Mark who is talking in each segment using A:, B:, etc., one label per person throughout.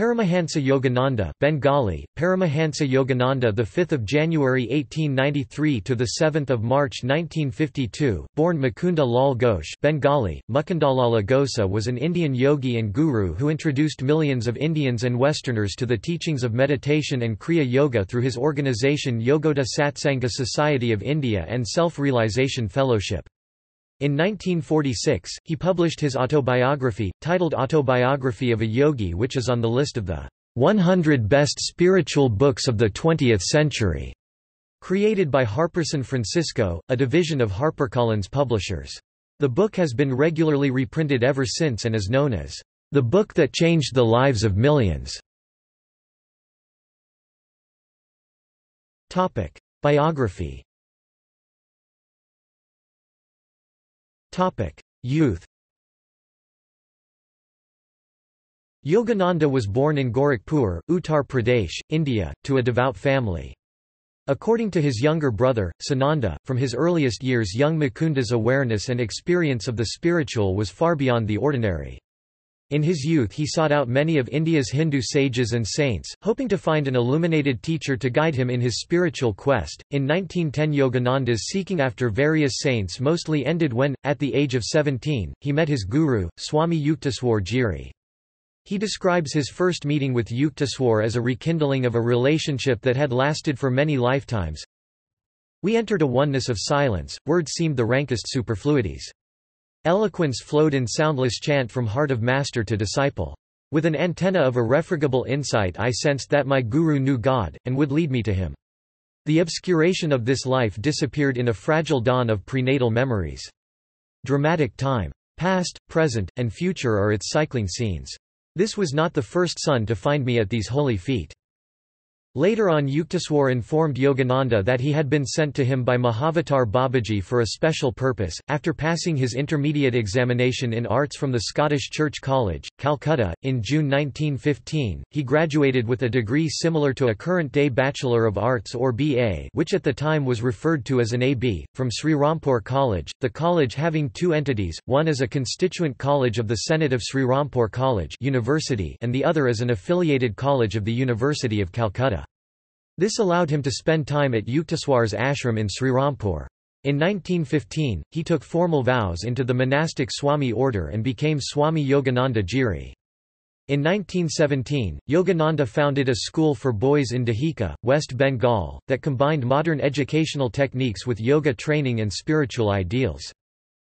A: Paramahansa Yogananda Bengali, Paramahansa Yogananda the 5th of January 1893 to the 7th of March 1952, born Mukunda Lal Ghosh Bengali, Mukundalala Gosa was an Indian yogi and guru who introduced millions of Indians and Westerners to the teachings of meditation and Kriya Yoga through his organization Yogoda Satsanga Society of India and Self-Realization Fellowship. In 1946, he published his autobiography, titled Autobiography of a Yogi which is on the list of the 100 Best Spiritual Books of the Twentieth Century, created by HarperSanFrancisco, a division of HarperCollins Publishers. The book has been regularly reprinted ever since and is known as the book that changed the lives of millions. Biography Youth Yogananda was born in Gorakhpur, Uttar Pradesh, India, to a devout family. According to his younger brother, Sananda, from his earliest years young Mukunda's awareness and experience of the spiritual was far beyond the ordinary. In his youth he sought out many of India's Hindu sages and saints, hoping to find an illuminated teacher to guide him in his spiritual quest. In 1910 Yogananda's seeking after various saints mostly ended when, at the age of 17, he met his guru, Swami Yukteswar Giri. He describes his first meeting with Yukteswar as a rekindling of a relationship that had lasted for many lifetimes. We entered a oneness of silence, words seemed the rankest superfluities. Eloquence flowed in soundless chant from heart of master to disciple. With an antenna of irrefragable insight I sensed that my guru knew God, and would lead me to him. The obscuration of this life disappeared in a fragile dawn of prenatal memories. Dramatic time. Past, present, and future are its cycling scenes. This was not the first sun to find me at these holy feet. Later on Yukteswar informed Yogananda that he had been sent to him by Mahavatar Babaji for a special purpose. After passing his intermediate examination in arts from the Scottish Church College, Calcutta, in June 1915, he graduated with a degree similar to a current-day Bachelor of Arts or BA which at the time was referred to as an AB, from Sri Srirampur College, the college having two entities, one as a constituent college of the Senate of Sri Srirampur College University and the other as an affiliated college of the University of Calcutta. This allowed him to spend time at Yukteswar's ashram in Srirampur. In 1915, he took formal vows into the monastic Swami order and became Swami Yogananda Giri. In 1917, Yogananda founded a school for boys in Dihika, West Bengal, that combined modern educational techniques with yoga training and spiritual ideals.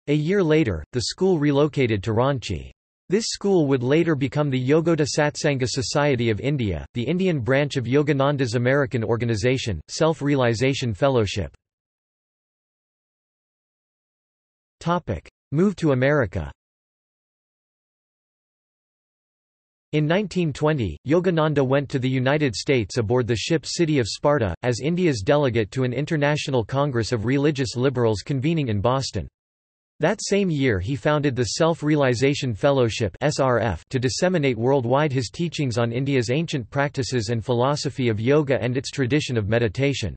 A: A year later, the school relocated to Ranchi. This school would later become the Yogoda Satsanga Society of India, the Indian branch of Yogananda's American organization, Self-Realization Fellowship. Move to America In 1920, Yogananda went to the United States aboard the ship City of Sparta, as India's delegate to an international congress of religious liberals convening in Boston. That same year he founded the Self-Realization Fellowship to disseminate worldwide his teachings on India's ancient practices and philosophy of yoga and its tradition of meditation.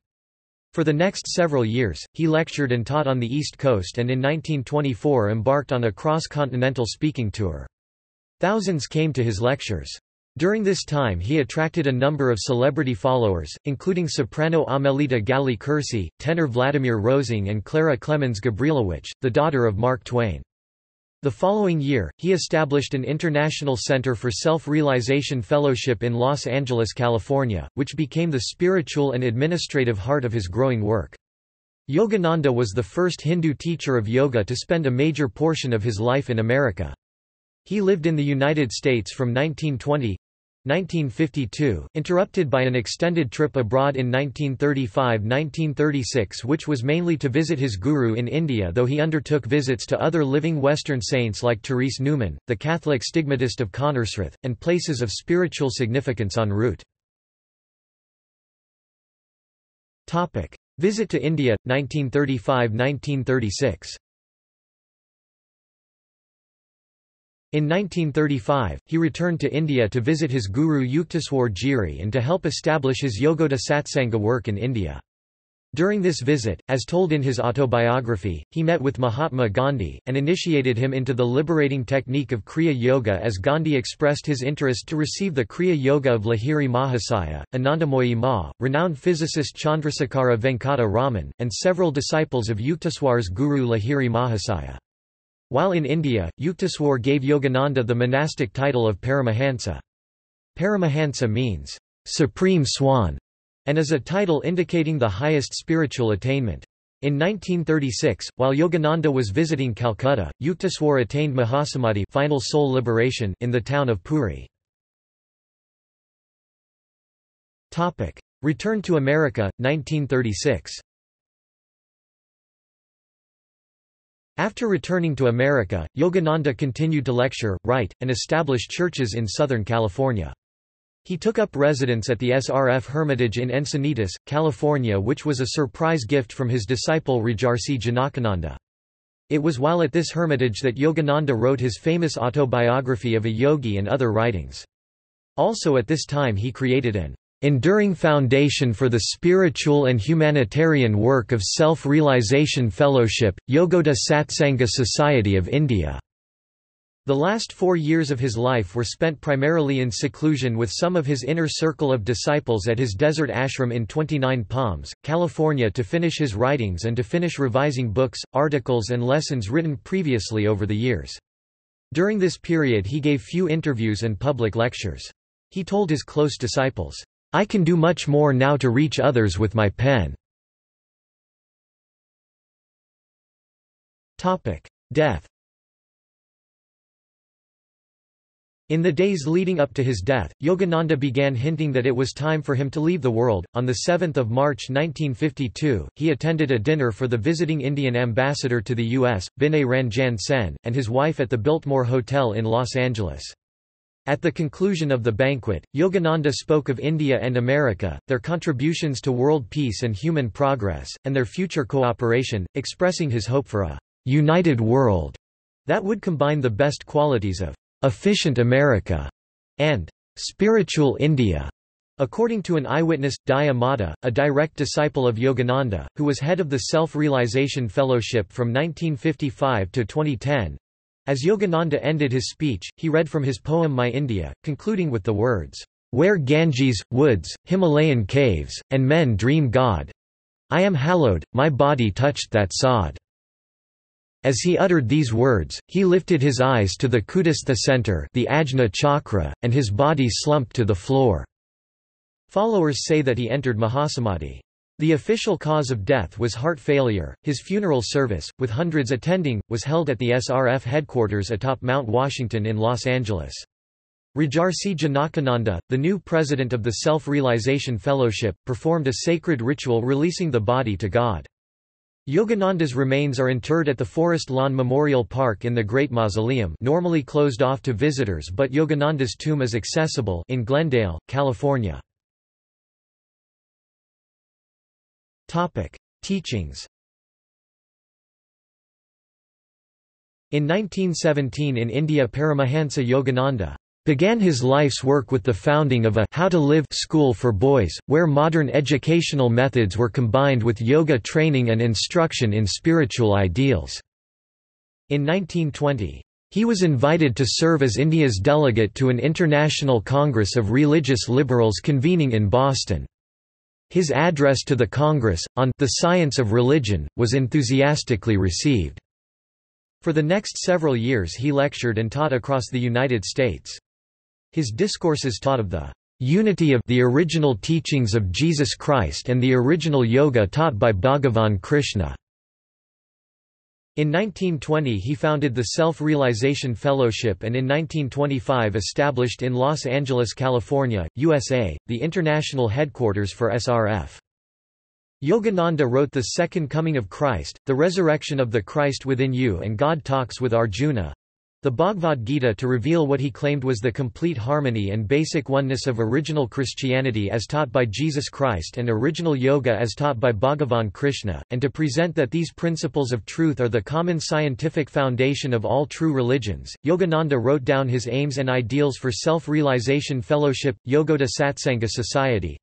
A: For the next several years, he lectured and taught on the East Coast and in 1924 embarked on a cross-continental speaking tour. Thousands came to his lectures. During this time he attracted a number of celebrity followers, including soprano Amelita Galli tenor Vladimir Rosing and Clara Clemens Gabrilowicz, the daughter of Mark Twain. The following year, he established an International Center for Self-Realization Fellowship in Los Angeles, California, which became the spiritual and administrative heart of his growing work. Yogananda was the first Hindu teacher of yoga to spend a major portion of his life in America. He lived in the United States from 1920 1952, interrupted by an extended trip abroad in 1935–1936 which was mainly to visit his guru in India though he undertook visits to other living Western saints like Therese Neumann, the Catholic stigmatist of Konnersreuth, and places of spiritual significance en route. Visit to India, 1935–1936 In 1935, he returned to India to visit his guru Yukteswar Giri and to help establish his Yogoda Satsanga work in India. During this visit, as told in his autobiography, he met with Mahatma Gandhi, and initiated him into the liberating technique of Kriya Yoga as Gandhi expressed his interest to receive the Kriya Yoga of Lahiri Mahasaya, Anandamoyi Ma, renowned physicist Chandrasekhara Venkata Raman, and several disciples of Yukteswar's guru Lahiri Mahasaya. While in India, Yukteswar gave Yogananda the monastic title of Paramahansa. Paramahansa means, supreme swan, and is a title indicating the highest spiritual attainment. In 1936, while Yogananda was visiting Calcutta, Yukteswar attained Mahasamadhi final soul liberation in the town of Puri. Return to America, 1936 After returning to America, Yogananda continued to lecture, write, and establish churches in Southern California. He took up residence at the SRF Hermitage in Encinitas, California which was a surprise gift from his disciple Rajarsi Janakananda. It was while at this hermitage that Yogananda wrote his famous autobiography of a yogi and other writings. Also at this time he created an enduring foundation for the spiritual and humanitarian work of Self-Realization Fellowship, Yogoda Satsanga Society of India. The last four years of his life were spent primarily in seclusion with some of his inner circle of disciples at his desert ashram in 29 Palms, California to finish his writings and to finish revising books, articles and lessons written previously over the years. During this period he gave few interviews and public lectures. He told his close disciples, "'I can do much more now to reach others with my pen." Death In the days leading up to his death, Yogananda began hinting that it was time for him to leave the world. On 7 March 1952, he attended a dinner for the visiting Indian ambassador to the U.S., Binay Ranjan Sen, and his wife at the Biltmore Hotel in Los Angeles. At the conclusion of the banquet, Yogananda spoke of India and America, their contributions to world peace and human progress, and their future cooperation, expressing his hope for a united world that would combine the best qualities of efficient America, and spiritual India. According to an eyewitness, Daya Mata, a direct disciple of Yogananda, who was head of the Self-Realization Fellowship from 1955 to 2010, as Yogananda ended his speech, he read from his poem My India, concluding with the words, "'Where Ganges, woods, Himalayan caves, and men dream God. I am hallowed, my body touched that sod.' As he uttered these words, he lifted his eyes to the Kutastha center the Ajna chakra, and his body slumped to the floor. Followers say that he entered Mahasamadhi. The official cause of death was heart failure. His funeral service, with hundreds attending, was held at the SRF headquarters atop Mount Washington in Los Angeles. Rajarsi Janakananda, the new president of the Self-Realization Fellowship, performed a sacred ritual releasing the body to God. Yogananda's remains are interred at the Forest Lawn Memorial Park in the Great Mausoleum normally closed off to visitors but Yogananda's tomb is accessible in Glendale, California. Teachings In 1917 in India Paramahansa Yogananda began his life's work with the founding of a How to Live school for boys, where modern educational methods were combined with yoga training and instruction in spiritual ideals. In 1920, he was invited to serve as India's delegate to an international congress of religious liberals convening in Boston. His address to the Congress, on the science of religion, was enthusiastically received. For the next several years he lectured and taught across the United States. His discourses taught of the unity of the original teachings of Jesus Christ and the original yoga taught by Bhagavan Krishna. In 1920 he founded the Self-Realization Fellowship and in 1925 established in Los Angeles, California, USA, the international headquarters for SRF. Yogananda wrote The Second Coming of Christ, The Resurrection of the Christ Within You and God Talks with Arjuna, the Bhagavad Gita to reveal what he claimed was the complete harmony and basic oneness of original Christianity as taught by Jesus Christ and original yoga as taught by Bhagavan Krishna, and to present that these principles of truth are the common scientific foundation of all true religions. Yogananda wrote down his aims and ideals for self-realization fellowship, Yogoda Satsanga Society,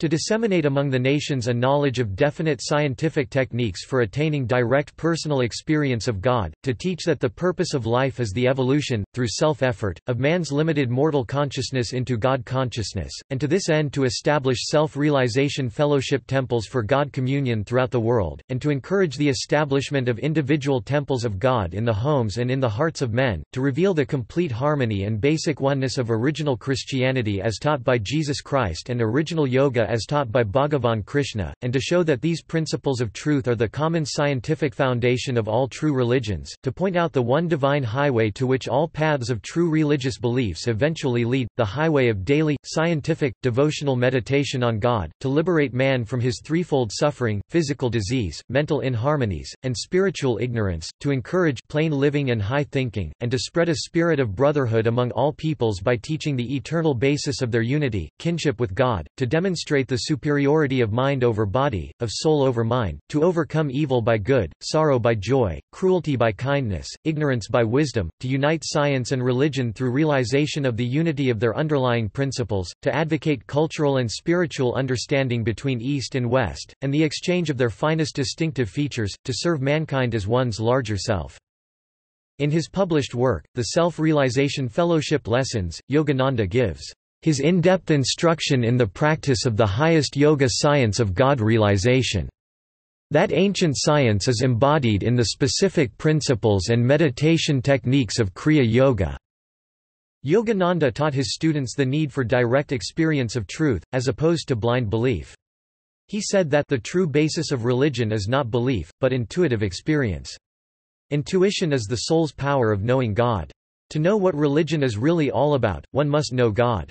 A: To disseminate among the nations a knowledge of definite scientific techniques for attaining direct personal experience of God, to teach that the purpose of life is the evolution, through self-effort, of man's limited mortal consciousness into God consciousness, and to this end to establish self-realization fellowship temples for God communion throughout the world, and to encourage the establishment of individual temples of God in the homes and in the hearts of men, to reveal the complete harmony and basic oneness of original Christianity as taught by Jesus Christ and original yoga as taught by Bhagavan Krishna, and to show that these principles of truth are the common scientific foundation of all true religions, to point out the one divine highway to which all paths of true religious beliefs eventually lead, the highway of daily, scientific, devotional meditation on God, to liberate man from his threefold suffering, physical disease, mental inharmonies, and spiritual ignorance, to encourage plain living and high thinking, and to spread a spirit of brotherhood among all peoples by teaching the eternal basis of their unity, kinship with God, to demonstrate the superiority of mind over body, of soul over mind, to overcome evil by good, sorrow by joy, cruelty by kindness, ignorance by wisdom, to unite science and religion through realization of the unity of their underlying principles, to advocate cultural and spiritual understanding between East and West, and the exchange of their finest distinctive features, to serve mankind as one's larger self. In his published work, The Self-Realization Fellowship Lessons, Yogananda gives his in-depth instruction in the practice of the highest yoga science of God realization. That ancient science is embodied in the specific principles and meditation techniques of Kriya Yoga. Yogananda taught his students the need for direct experience of truth, as opposed to blind belief. He said that the true basis of religion is not belief, but intuitive experience. Intuition is the soul's power of knowing God. To know what religion is really all about, one must know God.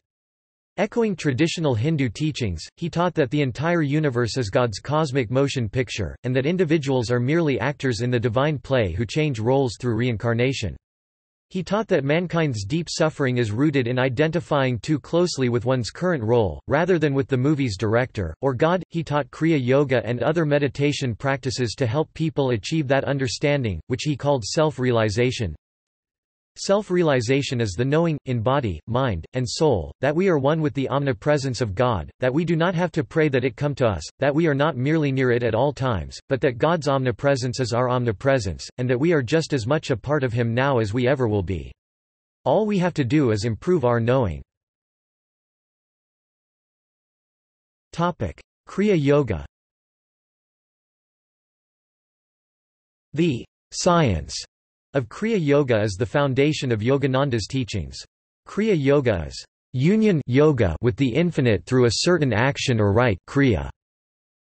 A: Echoing traditional Hindu teachings, he taught that the entire universe is God's cosmic motion picture, and that individuals are merely actors in the divine play who change roles through reincarnation. He taught that mankind's deep suffering is rooted in identifying too closely with one's current role, rather than with the movie's director, or God. He taught Kriya Yoga and other meditation practices to help people achieve that understanding, which he called self-realization. Self-realization is the knowing, in body, mind, and soul, that we are one with the omnipresence of God, that we do not have to pray that it come to us, that we are not merely near it at all times, but that God's omnipresence is our omnipresence, and that we are just as much a part of Him now as we ever will be. All we have to do is improve our knowing. Kriya Yoga The science of Kriya Yoga is the foundation of Yogananda's teachings. Kriya Yoga is union yoga with the infinite through a certain action or right kriya.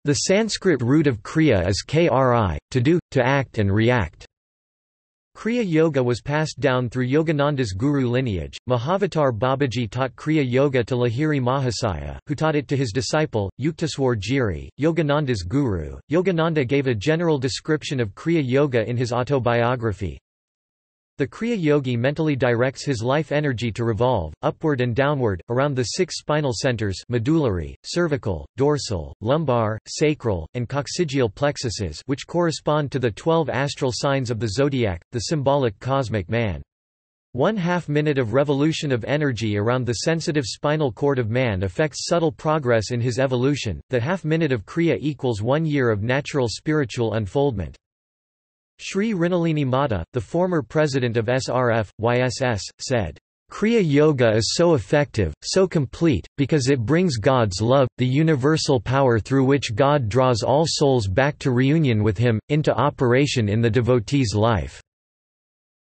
A: The Sanskrit root of kriya is kri, to do, to act and react. Kriya Yoga was passed down through Yogananda's guru lineage. Mahavatar Babaji taught Kriya Yoga to Lahiri Mahasaya, who taught it to his disciple, Yukteswar Giri, Yogananda's guru. Yogananda gave a general description of Kriya Yoga in his autobiography, the Kriya Yogi mentally directs his life energy to revolve, upward and downward, around the six spinal centers medullary, cervical, dorsal, lumbar, sacral, and coccygeal plexuses which correspond to the twelve astral signs of the zodiac, the symbolic cosmic man. One half minute of revolution of energy around the sensitive spinal cord of man affects subtle progress in his evolution, that half minute of Kriya equals one year of natural spiritual unfoldment. Sri Mrinalini Mata, the former president of SRF, YSS, said, Kriya Yoga is so effective, so complete, because it brings God's love, the universal power through which God draws all souls back to reunion with Him, into operation in the devotee's life."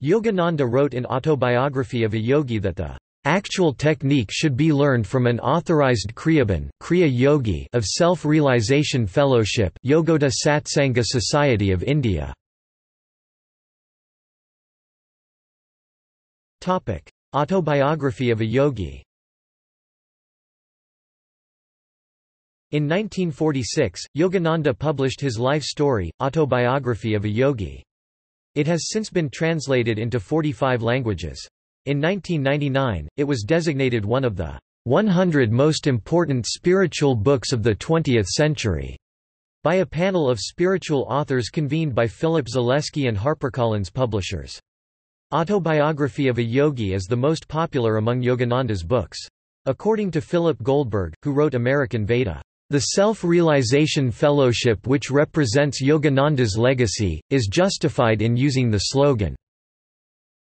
A: Yogananda wrote in Autobiography of a Yogi that the actual technique should be learned from an authorized Kriyaban Kriya Yogi of Self-Realization Fellowship Yogoda Satsanga Society of India. Autobiography of a yogi. In 1946, Yogananda published his life story, Autobiography of a Yogi. It has since been translated into 45 languages. In 1999, it was designated one of the 100 most important spiritual books of the 20th century by a panel of spiritual authors convened by Philip Zaleski and HarperCollins Publishers. Autobiography of a Yogi is the most popular among Yogananda's books. According to Philip Goldberg, who wrote American Veda, The Self-Realization Fellowship which represents Yogananda's legacy, is justified in using the slogan,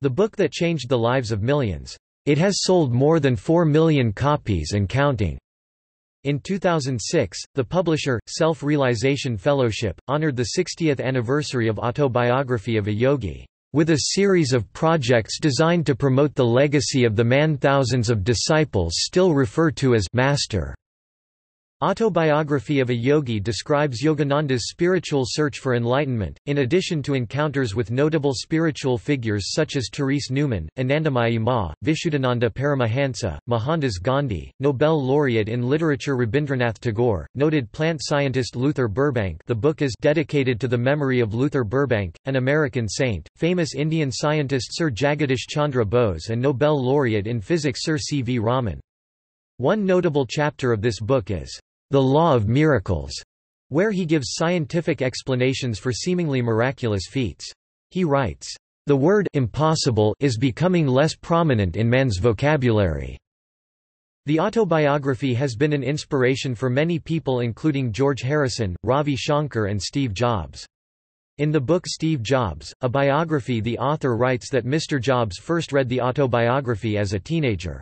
A: The book that changed the lives of millions. It has sold more than 4 million copies and counting. In 2006, the publisher, Self-Realization Fellowship, honored the 60th anniversary of Autobiography of a Yogi, with a series of projects designed to promote the legacy of the man thousands of disciples still refer to as Master. Autobiography of a Yogi describes Yogananda's spiritual search for enlightenment, in addition to encounters with notable spiritual figures such as Therese Neumann, Anandamayi Ma, Vishuddhananda Paramahansa, Mohandas Gandhi, Nobel laureate in literature Rabindranath Tagore, noted plant scientist Luther Burbank the book is dedicated to the memory of Luther Burbank, an American saint, famous Indian scientist Sir Jagadish Chandra Bose and Nobel laureate in physics Sir C. V. Raman. One notable chapter of this book is the Law of Miracles, where he gives scientific explanations for seemingly miraculous feats. He writes, The word impossible is becoming less prominent in man's vocabulary. The autobiography has been an inspiration for many people including George Harrison, Ravi Shankar and Steve Jobs. In the book Steve Jobs, a biography the author writes that Mr. Jobs first read the autobiography as a teenager.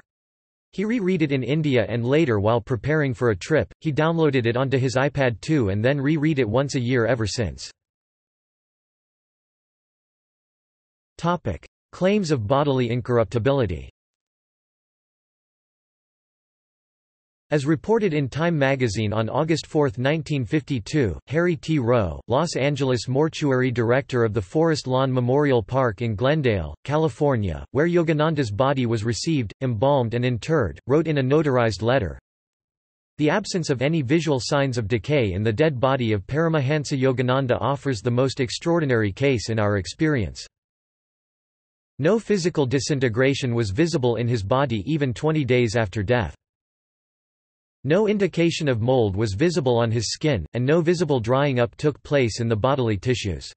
A: He reread it in India and later while preparing for a trip, he downloaded it onto his iPad 2 and then reread it once a year ever since. Claims of bodily incorruptibility As reported in Time magazine on August 4, 1952, Harry T. Rowe, Los Angeles mortuary director of the Forest Lawn Memorial Park in Glendale, California, where Yogananda's body was received, embalmed and interred, wrote in a notarized letter, The absence of any visual signs of decay in the dead body of Paramahansa Yogananda offers the most extraordinary case in our experience. No physical disintegration was visible in his body even 20 days after death. No indication of mold was visible on his skin, and no visible drying up took place in the bodily tissues.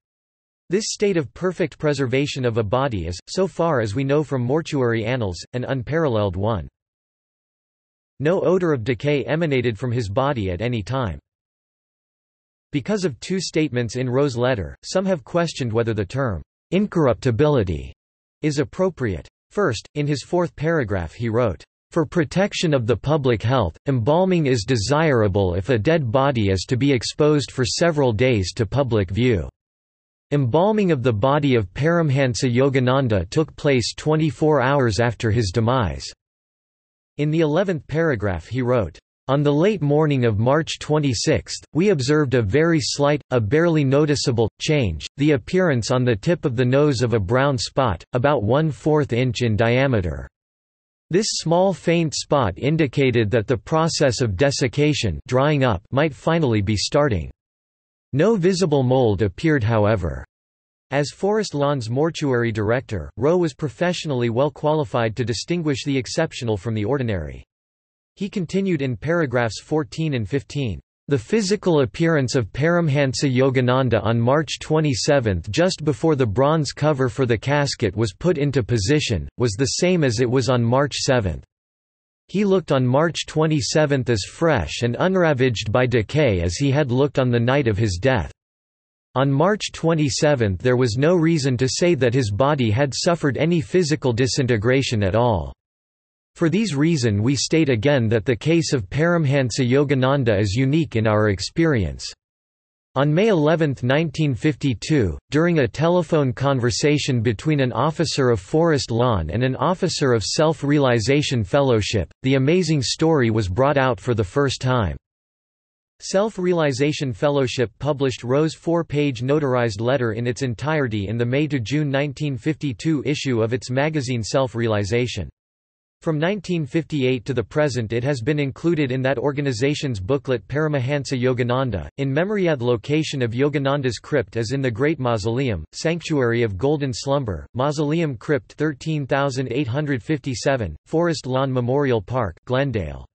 A: This state of perfect preservation of a body is, so far as we know from mortuary annals, an unparalleled one. No odor of decay emanated from his body at any time. Because of two statements in Rowe's letter, some have questioned whether the term, incorruptibility, is appropriate. First, in his fourth paragraph he wrote, for protection of the public health, embalming is desirable if a dead body is to be exposed for several days to public view. Embalming of the body of Paramhansa Yogananda took place 24 hours after his demise. In the eleventh paragraph he wrote, on the late morning of March 26, we observed a very slight, a barely noticeable, change, the appearance on the tip of the nose of a brown spot, about one-fourth inch in diameter. This small faint spot indicated that the process of desiccation drying up might finally be starting. No visible mold appeared however. As Forest Lawn's mortuary director, Rowe was professionally well qualified to distinguish the exceptional from the ordinary. He continued in paragraphs 14 and 15. The physical appearance of Paramhansa Yogananda on March 27 just before the bronze cover for the casket was put into position, was the same as it was on March 7. He looked on March 27 as fresh and unravaged by decay as he had looked on the night of his death. On March 27 there was no reason to say that his body had suffered any physical disintegration at all. For these reason we state again that the case of Paramhansa Yogananda is unique in our experience. On May 11, 1952, during a telephone conversation between an officer of Forest Lawn and an officer of Self-Realization Fellowship, the amazing story was brought out for the first time. Self-Realization Fellowship published Rowe's four-page notarized letter in its entirety in the May–June 1952 issue of its magazine Self-Realization. From 1958 to the present it has been included in that organization's booklet Paramahansa Yogananda, in memoriam location of Yogananda's crypt as in the Great Mausoleum, Sanctuary of Golden Slumber, Mausoleum Crypt 13857, Forest Lawn Memorial Park Glendale.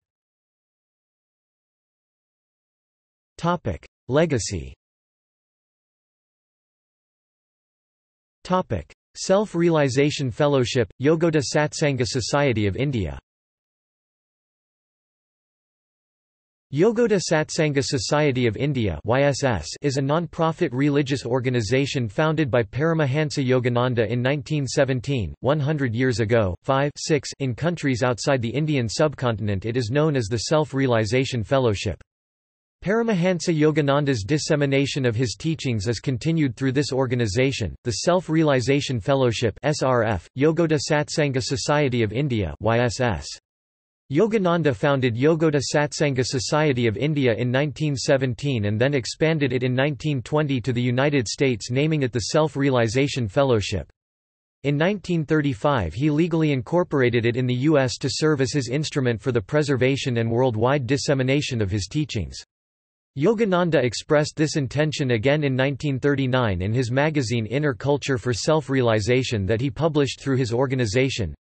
A: Legacy Self-Realization Fellowship, Yogoda Satsanga Society of India Yogoda Satsanga Society of India (YSS) is a non-profit religious organization founded by Paramahansa Yogananda in 1917, 100 years ago. 5 6 in countries outside the Indian subcontinent it is known as the Self-Realization Fellowship. Paramahansa Yogananda's dissemination of his teachings is continued through this organization, the Self-Realization Fellowship (SRF), Yogoda Satsanga Society of India (YSS). Yogananda founded Yogoda Satsanga Society of India in 1917 and then expanded it in 1920 to the United States naming it the Self-Realization Fellowship. In 1935 he legally incorporated it in the U.S. to serve as his instrument for the preservation and worldwide dissemination of his teachings. Yogananda expressed this intention again in 1939 in his magazine Inner Culture for Self-Realization that he published through his organization.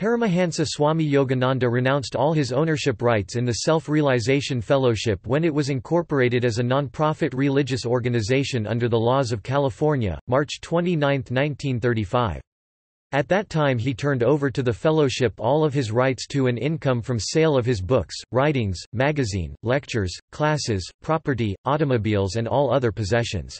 A: Paramahansa Swami Yogananda renounced all his ownership rights in the Self-Realization Fellowship when it was incorporated as a non-profit religious organization under the laws of California, March 29, 1935. At that time he turned over to the fellowship all of his rights to and income from sale of his books, writings, magazine, lectures, classes, property, automobiles and all other possessions.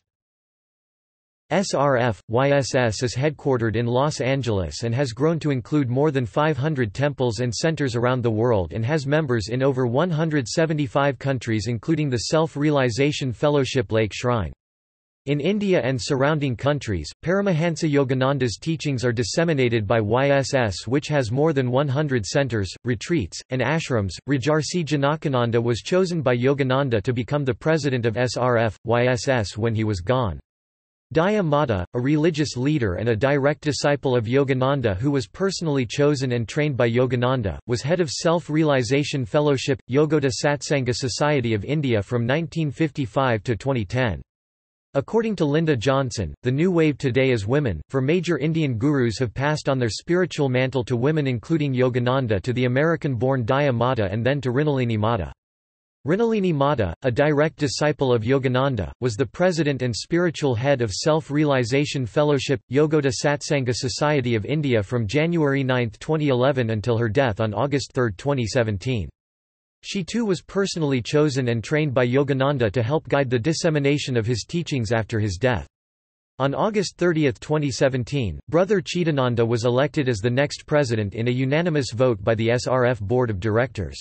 A: SRF, YSS is headquartered in Los Angeles and has grown to include more than 500 temples and centers around the world and has members in over 175 countries including the Self-Realization Fellowship Lake Shrine. In India and surrounding countries, Paramahansa Yogananda's teachings are disseminated by YSS which has more than 100 centers, retreats, and ashrams. Rajarsi Janakananda was chosen by Yogananda to become the president of SRF, YSS when he was gone. Daya Mata, a religious leader and a direct disciple of Yogananda who was personally chosen and trained by Yogananda, was head of Self-Realization Fellowship, Yogoda Satsanga Society of India from 1955 to 2010. According to Linda Johnson, the new wave today is women, for major Indian gurus have passed on their spiritual mantle to women including Yogananda to the American-born Daya Mata and then to Mrinalini Mata. Mrinalini Mata, a direct disciple of Yogananda, was the president and spiritual head of Self-Realization Fellowship, Yogoda Satsanga Society of India from January 9, 2011 until her death on August 3, 2017. She too was personally chosen and trained by Yogananda to help guide the dissemination of his teachings after his death. On August 30, 2017, Brother Chidananda was elected as the next president in a unanimous vote by the SRF Board of Directors.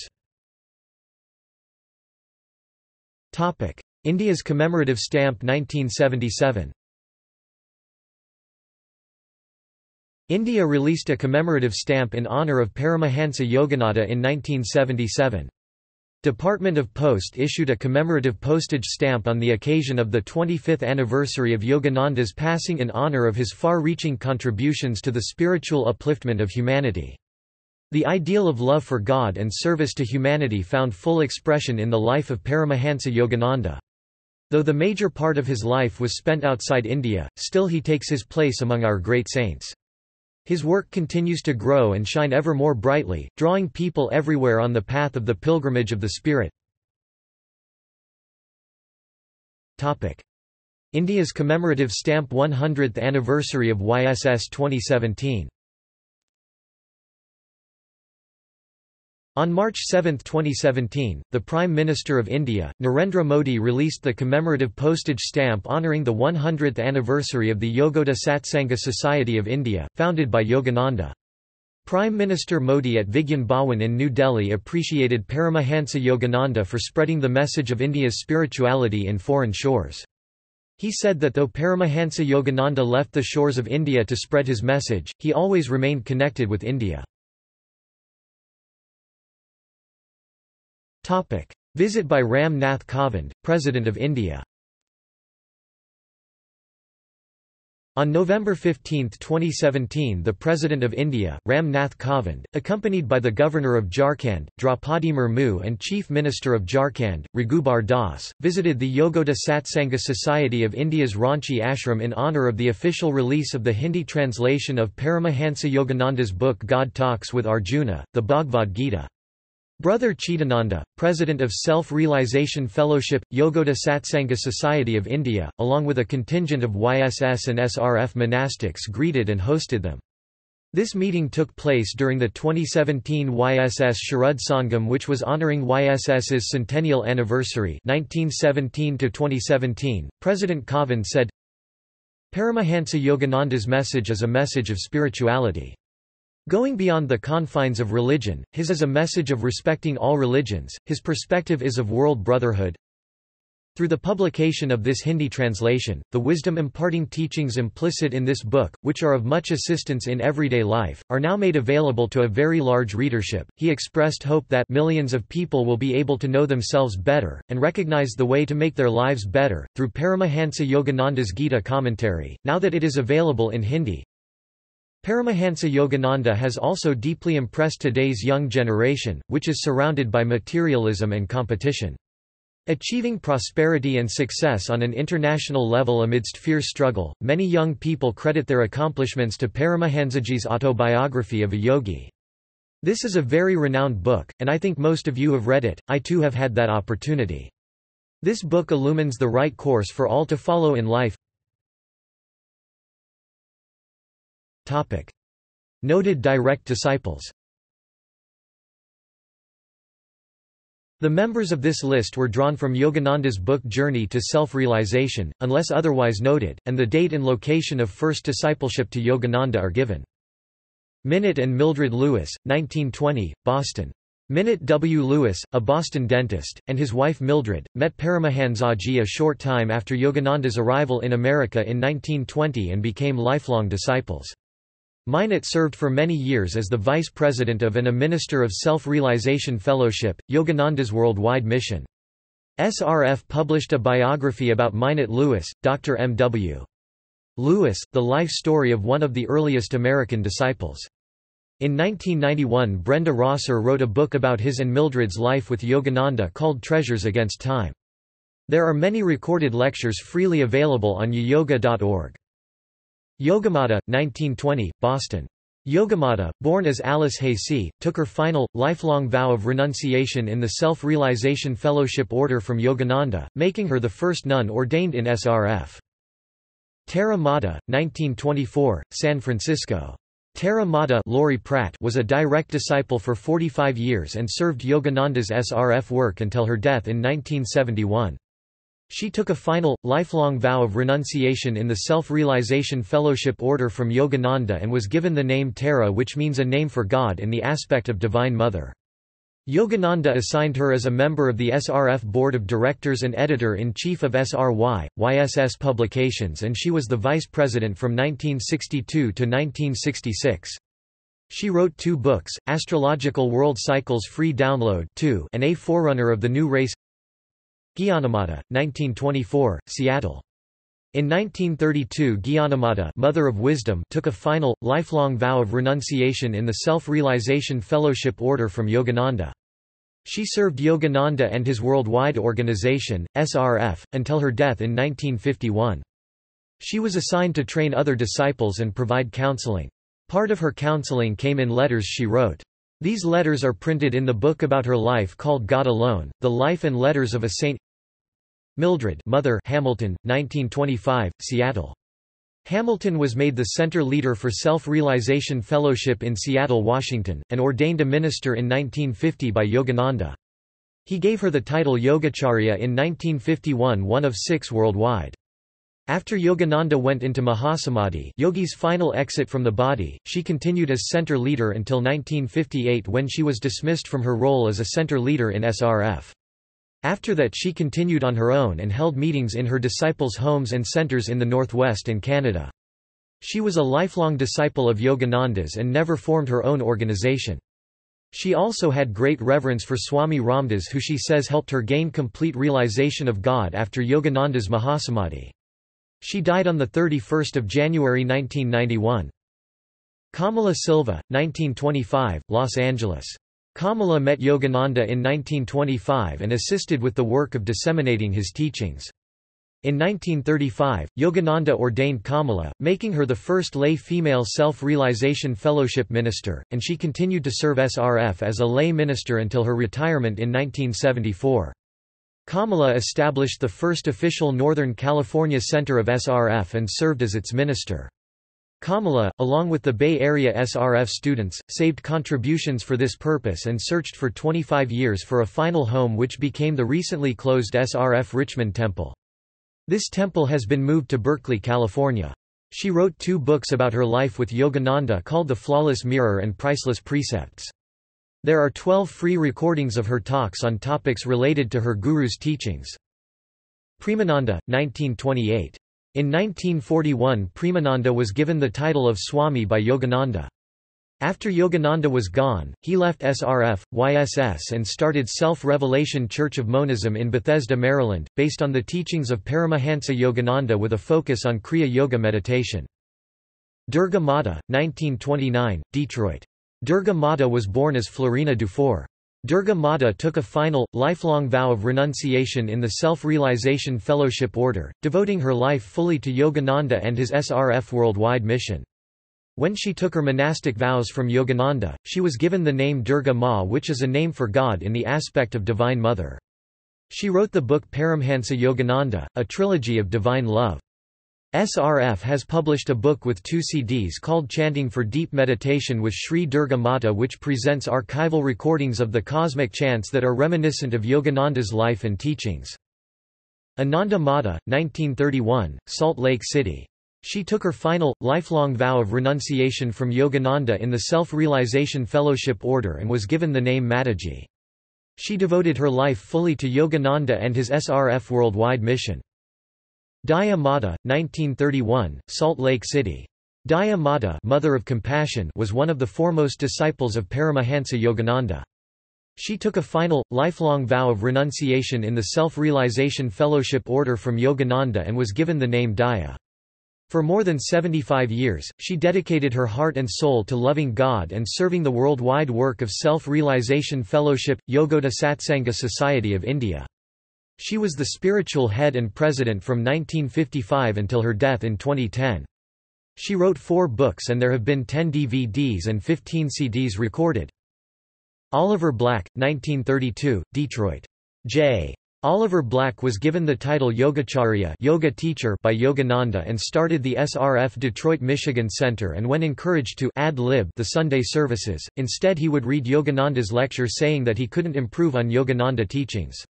A: India's commemorative stamp 1977 India released a commemorative stamp in honour of Paramahansa Yogananda in 1977. Department of Post issued a commemorative postage stamp on the occasion of the 25th anniversary of Yogananda's passing in honour of his far-reaching contributions to the spiritual upliftment of humanity. The ideal of love for God and service to humanity found full expression in the life of Paramahansa Yogananda. Though the major part of his life was spent outside India, still he takes his place among our great saints. His work continues to grow and shine ever more brightly, drawing people everywhere on the path of the pilgrimage of the Spirit. India's commemorative stamp 100th anniversary of YSS 2017 On March 7, 2017, the Prime Minister of India, Narendra Modi released the commemorative postage stamp honouring the 100th anniversary of the Yogoda Satsanga Society of India, founded by Yogananda. Prime Minister Modi at Vigyan Bhawan in New Delhi appreciated Paramahansa Yogananda for spreading the message of India's spirituality in foreign shores. He said that though Paramahansa Yogananda left the shores of India to spread his message, he always remained connected with India. Visit by Ram Nath Kovind, President of India On November 15, 2017 the President of India, Ram Nath Kovind, accompanied by the Governor of Jharkhand, Draupadi Murmu and Chief Minister of Jharkhand, Raghubar Das, visited the Yogoda Satsanga Society of India's Ranchi ashram in honour of the official release of the Hindi translation of Paramahansa Yogananda's book God Talks with Arjuna, the Bhagavad Gita. Brother Chidananda, president of Self-Realization Fellowship, Yogoda Satsanga Society of India, along with a contingent of YSS and SRF monastics greeted and hosted them. This meeting took place during the 2017 YSS Sharad Sangam which was honoring YSS's centennial anniversary 1917 -2017. President Kovind said, Paramahansa Yogananda's message is a message of spirituality. Going beyond the confines of religion, his is a message of respecting all religions, his perspective is of world brotherhood, through the publication of this Hindi translation, the wisdom-imparting teachings implicit in this book, which are of much assistance in everyday life, are now made available to a very large readership. He expressed hope that millions of people will be able to know themselves better, and recognize the way to make their lives better, through Paramahansa Yogananda's Gita commentary, now that it is available in Hindi. Paramahansa Yogananda has also deeply impressed today's young generation, which is surrounded by materialism and competition. Achieving prosperity and success on an international level amidst fierce struggle, many young people credit their accomplishments to Paramahansaji's autobiography of a yogi. This is a very renowned book, and I think most of you have read it, I too have had that opportunity. This book illumines the right course for all to follow in life. Noted direct disciples The members of this list were drawn from Yogananda's book Journey to Self-Realization, unless otherwise noted, and the date and location of first discipleship to Yogananda are given. Minot and Mildred Lewis, 1920, Boston. Minot W. Lewis, a Boston dentist, and his wife Mildred, met Paramahansaji a short time after Yogananda's arrival in America in 1920 and became lifelong disciples. Minot served for many years as the vice president of and a minister of Self-Realization Fellowship, Yogananda's worldwide mission. SRF published a biography about Minot Lewis, Dr. M. W. Lewis, the life story of one of the earliest American disciples. In 1991 Brenda Rosser wrote a book about his and Mildred's life with Yogananda called Treasures Against Time. There are many recorded lectures freely available on yoyoga.org. Yogamata, 1920, Boston. Yogamata, born as Alice Hayse, took her final, lifelong vow of renunciation in the Self-Realization Fellowship Order from Yogananda, making her the first nun ordained in SRF. Tara Mata, 1924, San Francisco. Tara Mata Laurie Pratt was a direct disciple for 45 years and served Yogananda's SRF work until her death in 1971. She took a final, lifelong vow of renunciation in the Self-Realization Fellowship Order from Yogananda and was given the name Tara which means a name for God in the aspect of Divine Mother. Yogananda assigned her as a member of the SRF Board of Directors and Editor-in-Chief of SRF, YSS Publications and she was the Vice President from 1962 to 1966. She wrote two books, Astrological World Cycles Free Download 2 and A Forerunner of the New Race Gyanamata, 1924, Seattle. In 1932 Gyanamata Mother of Wisdom took a final, lifelong vow of renunciation in the Self-Realization Fellowship Order from Yogananda. She served Yogananda and his worldwide organization, SRF, until her death in 1951. She was assigned to train other disciples and provide counseling. Part of her counseling came in letters she wrote. These letters are printed in the book about her life called God Alone, The Life and Letters of a Saint Mildred Mother Hamilton, 1925, Seattle. Hamilton was made the center leader for Self-Realization Fellowship in Seattle, Washington, and ordained a minister in 1950 by Yogananda. He gave her the title Yogacharya in 1951 one of six worldwide. After Yogananda went into Mahasamadhi yogi's final exit from the body, she continued as center leader until 1958 when she was dismissed from her role as a center leader in SRF. After that she continued on her own and held meetings in her disciples' homes and centers in the Northwest and Canada. She was a lifelong disciple of Yogananda's and never formed her own organization. She also had great reverence for Swami Ramdas who she says helped her gain complete realization of God after Yogananda's Mahasamadhi. She died on 31 January 1991. Kamala Silva, 1925, Los Angeles. Kamala met Yogananda in 1925 and assisted with the work of disseminating his teachings. In 1935, Yogananda ordained Kamala, making her the first lay female self-realization fellowship minister, and she continued to serve SRF as a lay minister until her retirement in 1974. Kamala established the first official Northern California center of SRF and served as its minister. Kamala, along with the Bay Area SRF students, saved contributions for this purpose and searched for 25 years for a final home which became the recently closed SRF Richmond Temple. This temple has been moved to Berkeley, California. She wrote two books about her life with Yogananda called The Flawless Mirror and Priceless Precepts. There are 12 free recordings of her talks on topics related to her guru's teachings. Premananda, 1928. In 1941 Premananda was given the title of Swami by Yogananda. After Yogananda was gone, he left SRF, YSS and started Self-Revelation Church of Monism in Bethesda, Maryland, based on the teachings of Paramahansa Yogananda with a focus on Kriya Yoga meditation. Durga Mata, 1929, Detroit. Durga Mata was born as Florina Dufour. Durga Mata took a final, lifelong vow of renunciation in the Self-Realization Fellowship Order, devoting her life fully to Yogananda and his SRF worldwide mission. When she took her monastic vows from Yogananda, she was given the name Durga Ma which is a name for God in the aspect of Divine Mother. She wrote the book Paramhansa Yogananda, a trilogy of divine love. SRF has published a book with two CDs called Chanting for Deep Meditation with Sri Durga Mata which presents archival recordings of the cosmic chants that are reminiscent of Yogananda's life and teachings. Ananda Mata, 1931, Salt Lake City. She took her final, lifelong vow of renunciation from Yogananda in the Self-Realization Fellowship Order and was given the name Mataji. She devoted her life fully to Yogananda and his SRF worldwide mission. Daya Mata, 1931, Salt Lake City. Daya Mata Mother of Compassion was one of the foremost disciples of Paramahansa Yogananda. She took a final, lifelong vow of renunciation in the Self-Realization Fellowship Order from Yogananda and was given the name Daya. For more than 75 years, she dedicated her heart and soul to loving God and serving the worldwide work of Self-Realization Fellowship, Yogoda Satsanga Society of India. She was the spiritual head and president from 1955 until her death in 2010. She wrote four books and there have been 10 DVDs and 15 CDs recorded. Oliver Black, 1932, Detroit. J. Oliver Black was given the title Yogacharya yoga teacher by Yogananda and started the SRF Detroit Michigan Center and when encouraged to ad lib the Sunday services, instead he would read Yogananda's lecture saying that he couldn't improve on Yogananda teachings.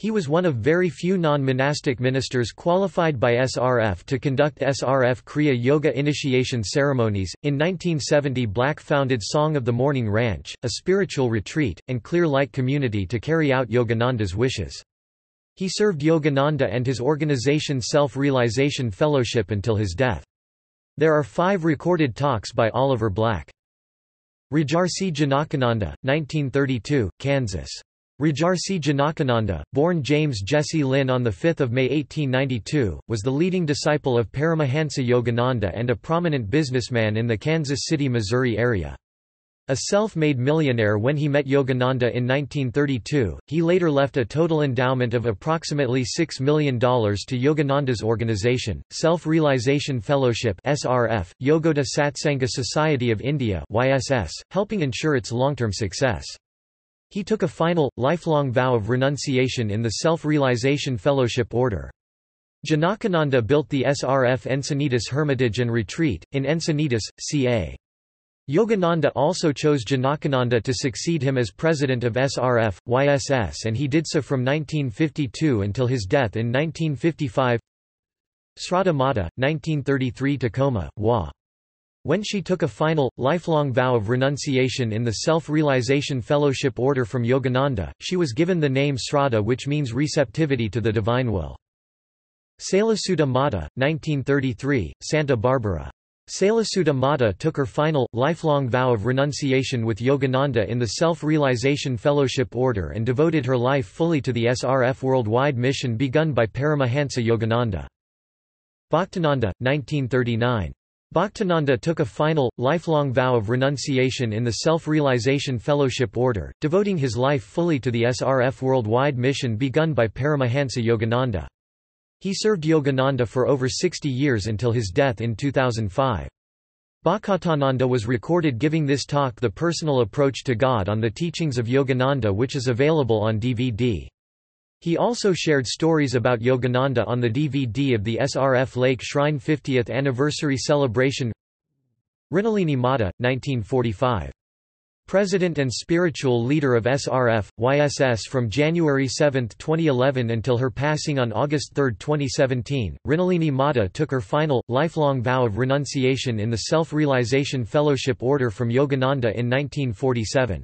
A: He was one of very few non-monastic ministers qualified by SRF to conduct SRF Kriya Yoga initiation ceremonies. In 1970, Black founded Song of the Morning Ranch, a spiritual retreat and clear light community to carry out Yogananda's wishes. He served Yogananda and his organization Self-Realization Fellowship until his death. There are five recorded talks by Oliver Black. Rajarsi Janakananda, 1932, Kansas. Rajarsi Janakananda, born James Jesse Lynn on 5 May 1892, was the leading disciple of Paramahansa Yogananda and a prominent businessman in the Kansas City, Missouri area. A self-made millionaire when he met Yogananda in 1932, he later left a total endowment of approximately $6 million to Yogananda's organization, Self-Realization Fellowship SRF, Yogoda Satsanga Society of India YSS, helping ensure its long-term success. He took a final, lifelong vow of renunciation in the Self-Realization Fellowship Order. Janakananda built the SRF Encinitas Hermitage and Retreat, in Encinitas, ca. Yogananda also chose Janakananda to succeed him as president of SRF, YSS and he did so from 1952 until his death in 1955 Sraddha Mata, 1933 Tacoma, WA. When she took a final, lifelong vow of renunciation in the Self-Realization Fellowship Order from Yogananda, she was given the name Sraddha which means receptivity to the divine will. Sailasuta Mata, 1933, Santa Barbara. Sailasuta Mata took her final, lifelong vow of renunciation with Yogananda in the Self-Realization Fellowship Order and devoted her life fully to the SRF worldwide mission begun by Paramahansa Yogananda. Bhaktananda, 1939. Bhaktananda took a final, lifelong vow of renunciation in the Self-Realization Fellowship Order, devoting his life fully to the SRF worldwide mission begun by Paramahansa Yogananda. He served Yogananda for over 60 years until his death in 2005. Bhaktananda was recorded giving this talk The Personal Approach to God on the Teachings of Yogananda which is available on DVD. He also shared stories about Yogananda on the DVD of the SRF Lake Shrine 50th Anniversary Celebration Mrinalini Mata, 1945. President and spiritual leader of SRF, YSS from January 7, 2011 until her passing on August 3, 2017, Mrinalini Mata took her final, lifelong vow of renunciation in the Self-Realization Fellowship Order from Yogananda in 1947.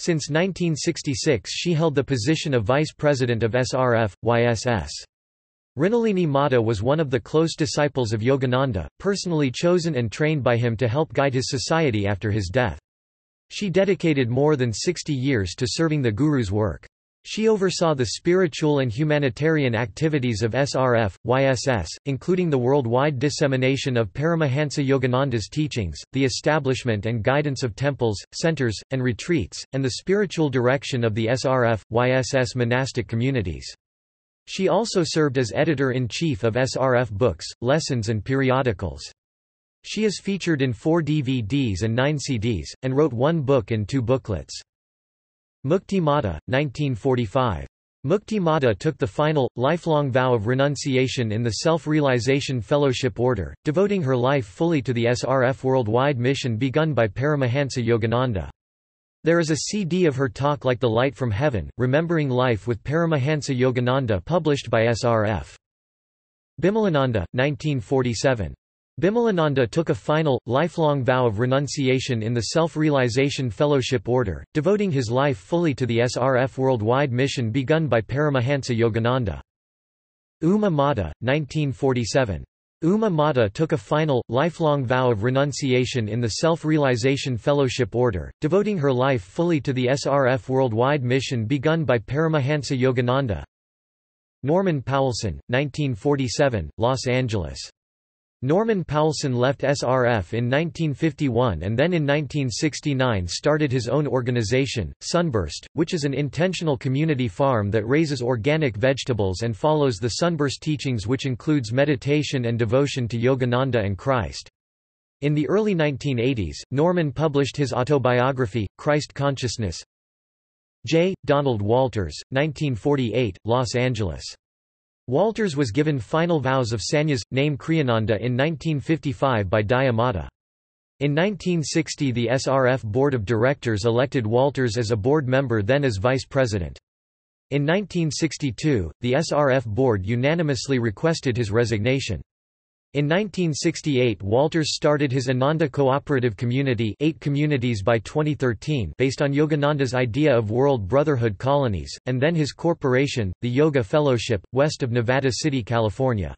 A: Since 1966 she held the position of Vice President of SRF, YSS. Mrinalini Mata was one of the close disciples of Yogananda, personally chosen and trained by him to help guide his society after his death. She dedicated more than 60 years to serving the Guru's work. She oversaw the spiritual and humanitarian activities of SRF, YSS, including the worldwide dissemination of Paramahansa Yogananda's teachings, the establishment and guidance of temples, centers, and retreats, and the spiritual direction of the SRF, YSS monastic communities. She also served as editor-in-chief of SRF books, lessons and periodicals. She is featured in four DVDs and nine CDs, and wrote one book and two booklets. Mukti Mata, 1945. Mukti Mata took the final, lifelong vow of renunciation in the Self-Realization Fellowship Order, devoting her life fully to the SRF worldwide mission begun by Paramahansa Yogananda. There is a CD of her talk Like the Light from Heaven, Remembering Life with Paramahansa Yogananda published by SRF. Bimalananda, 1947. Bimalananda took a final, lifelong vow of renunciation in the Self-Realization Fellowship Order, devoting his life fully to the SRF worldwide mission begun by Paramahansa Yogananda. Uma Mata, 1947. Uma Mata took a final, lifelong vow of renunciation in the Self-Realization Fellowship Order, devoting her life fully to the SRF worldwide mission begun by Paramahansa Yogananda. Norman Paulsen, 1947, Los Angeles. Norman Paulsen left SRF in 1951 and then in 1969 started his own organization, Sunburst, which is an intentional community farm that raises organic vegetables and follows the Sunburst teachings which includes meditation and devotion to Yogananda and Christ. In the early 1980s, Norman published his autobiography, Christ Consciousness. J. Donald Walters, 1948, Los Angeles. Walters was given final vows of sannyas, name Kriyananda in 1955 by Daya Mata. In 1960 the SRF Board of Directors elected Walters as a board member then as vice president. In 1962, the SRF board unanimously requested his resignation. In 1968 Walters started his Ananda Cooperative Community eight communities by 2013 based on Yogananda's idea of World Brotherhood colonies, and then his corporation, the Yoga Fellowship, west of Nevada City, California.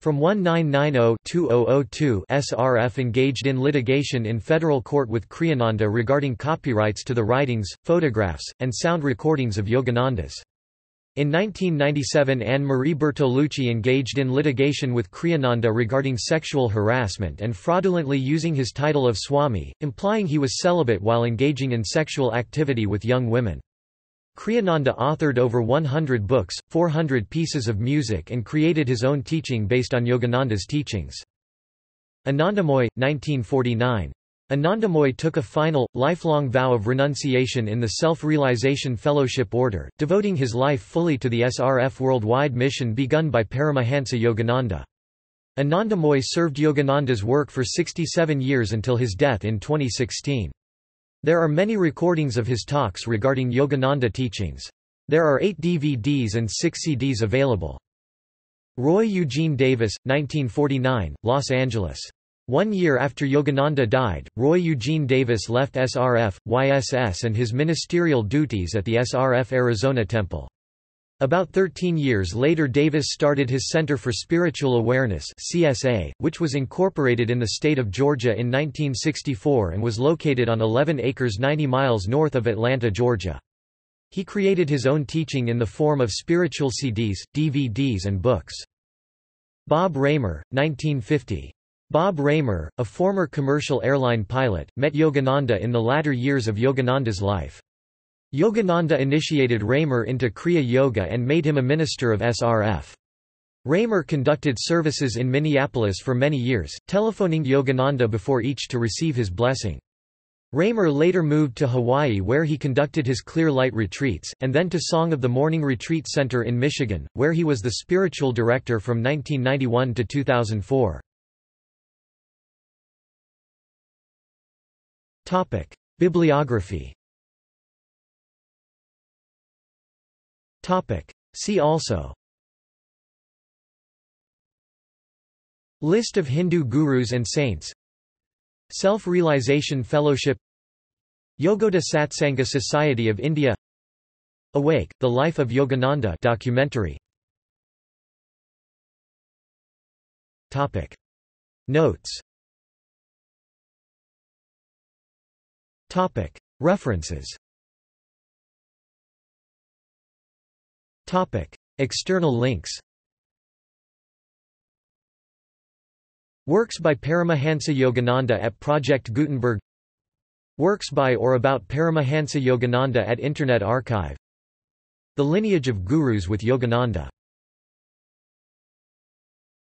A: From 1990-2002 SRF engaged in litigation in federal court with Kriyananda regarding copyrights to the writings, photographs, and sound recordings of Yogananda's. In 1997 Anne-Marie Bertolucci engaged in litigation with Kriyananda regarding sexual harassment and fraudulently using his title of Swami, implying he was celibate while engaging in sexual activity with young women. Kriyananda authored over 100 books, 400 pieces of music and created his own teaching based on Yogananda's teachings. Anandamoy, 1949. Anandamoy took a final, lifelong vow of renunciation in the Self-Realization Fellowship Order, devoting his life fully to the SRF worldwide mission begun by Paramahansa Yogananda. Anandamoy served Yogananda's work for 67 years until his death in 2016. There are many recordings of his talks regarding Yogananda teachings. There are eight DVDs and six CDs available. Roy Eugene Davis, 1949, Los Angeles. One year after Yogananda died, Roy Eugene Davis left SRF, YSS and his ministerial duties at the SRF Arizona Temple. About 13 years later Davis started his Center for Spiritual Awareness CSA, which was incorporated in the state of Georgia in 1964 and was located on 11 acres 90 miles north of Atlanta, Georgia. He created his own teaching in the form of spiritual CDs, DVDs and books. Bob Raymer, 1950. Bob Raymer, a former commercial airline pilot, met Yogananda in the latter years of Yogananda's life. Yogananda initiated Raymer into Kriya Yoga and made him a minister of SRF. Raymer conducted services in Minneapolis for many years, telephoning Yogananda before each to receive his blessing. Raymer later moved to Hawaii where he conducted his Clear Light retreats, and then to Song of the Morning Retreat Center in Michigan, where he was the spiritual director from 1991 to 2004. Topic: Bibliography. Topic: See also. List of Hindu gurus and saints Self-Realization Fellowship Yogoda Satsanga Society of India Awake, The Life of Yogananda documentary. Topic. Notes References. External links. Works by Paramahansa Yogananda at Project Gutenberg. Works by or about Paramahansa Yogananda at Internet Archive. The lineage of gurus with Yogananda